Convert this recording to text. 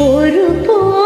ഒരു പോ